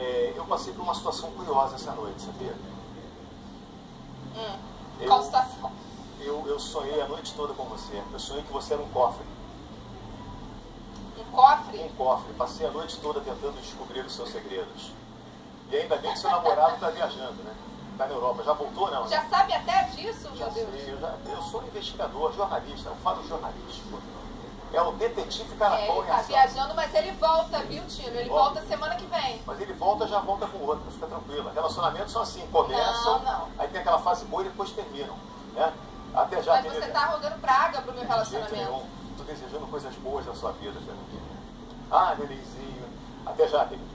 É, eu passei por uma situação curiosa essa noite, sabia? Hum. Eu- Qual situação? Eu, eu sonhei a noite toda com você. Eu sonhei que você era um cofre. Um cofre? Um cofre. Passei a noite toda tentando descobrir os seus segredos. E ainda bem que seu namorado está viajando, né? Está na Europa. Já voltou, não? Já sabe até disso, Já meu Deus? sei, eu, já, eu sou investigador, jornalista, eu falo jornalístico. É o detetive É, caracol ele em tá viajando, mas ele volta, viu, Tino? Ele Volta. volta semana que vem. Mas ele volta, já volta com outro, fica tranquila. Relacionamentos são assim, começam, Não, não. aí tem aquela fase boa e depois terminam. Né? Até já Mas você tá rogando praga pro meu relacionamento. nenhum. Tô desejando coisas boas na sua vida, Fernandinha. Ah, nenenzinho. Até já, querido.